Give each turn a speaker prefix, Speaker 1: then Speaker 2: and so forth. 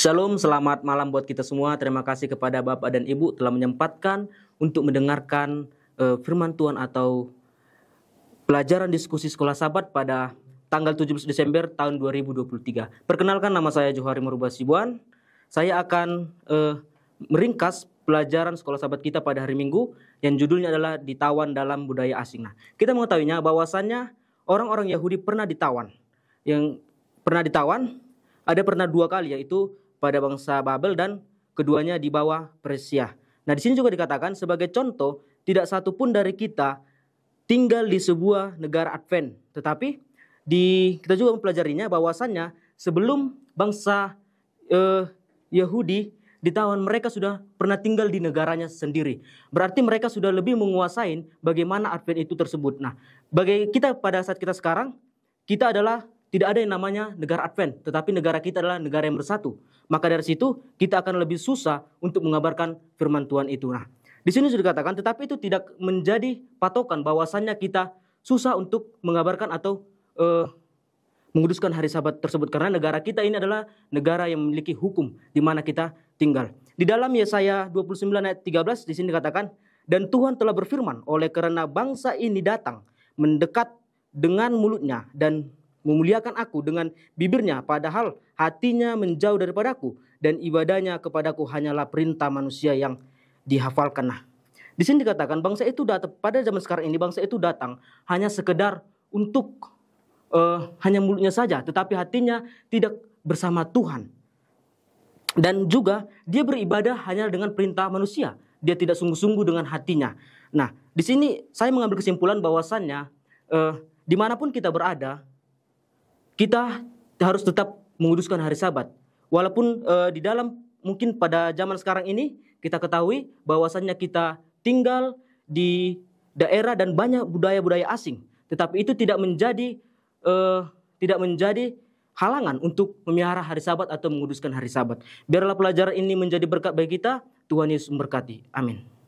Speaker 1: Shalom, selamat malam buat kita semua. Terima kasih kepada Bapak dan Ibu telah menyempatkan untuk mendengarkan uh, firman Tuhan atau pelajaran diskusi sekolah sahabat pada tanggal 17 Desember tahun 2023. Perkenalkan nama saya Johari Merubah Sibuan. Saya akan uh, meringkas pelajaran sekolah sahabat kita pada hari Minggu yang judulnya adalah ditawan dalam budaya asing. Nah, kita mengetahuinya bahwasannya orang-orang Yahudi pernah ditawan. Yang pernah ditawan ada pernah dua kali yaitu pada bangsa Babel dan keduanya di bawah Persia. Nah, di sini juga dikatakan sebagai contoh tidak satu pun dari kita tinggal di sebuah negara Advent, tetapi di kita juga mempelajarinya bahwasannya sebelum bangsa eh, Yahudi ditawan mereka sudah pernah tinggal di negaranya sendiri. Berarti mereka sudah lebih menguasai bagaimana Advent itu tersebut. Nah, bagi kita pada saat kita sekarang, kita adalah tidak ada yang namanya negara Advent, tetapi negara kita adalah negara yang bersatu. Maka dari situ kita akan lebih susah untuk mengabarkan firman Tuhan itu. Nah, di sini sudah dikatakan, tetapi itu tidak menjadi patokan bahwasannya kita susah untuk mengabarkan atau uh, menguduskan hari Sabat tersebut karena negara kita ini adalah negara yang memiliki hukum di mana kita tinggal. Di dalam Yesaya 29 ayat 13 di sini dikatakan, dan Tuhan telah berfirman, oleh karena bangsa ini datang mendekat dengan mulutnya dan memuliakan aku dengan bibirnya padahal hatinya menjauh daripadaku dan ibadahnya kepadaku hanyalah perintah manusia yang dihafalkan. Nah, di sini dikatakan bangsa itu datang pada zaman sekarang ini bangsa itu datang hanya sekedar untuk uh, hanya mulutnya saja tetapi hatinya tidak bersama Tuhan. Dan juga dia beribadah hanya dengan perintah manusia. Dia tidak sungguh-sungguh dengan hatinya. Nah, di sini saya mengambil kesimpulan bahwasannya uh, di mana pun kita berada, kita harus tetap menguduskan hari Sabat. Walaupun uh, di dalam mungkin pada zaman sekarang ini kita ketahui bahwasannya kita tinggal di daerah dan banyak budaya-budaya asing, tetapi itu tidak menjadi uh, tidak menjadi halangan untuk memelihara hari Sabat atau menguduskan hari Sabat. Biarlah pelajaran ini menjadi berkat bagi kita. Tuhan Yesus memberkati. Amin.